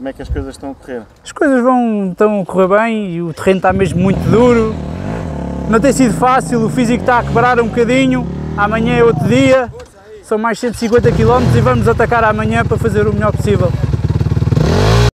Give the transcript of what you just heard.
Como é que as coisas estão a correr? As coisas vão, estão a correr bem e o terreno está mesmo muito duro. Não tem sido fácil, o físico está a quebrar um bocadinho. Amanhã é outro dia, são mais 150 km e vamos atacar amanhã para fazer o melhor possível.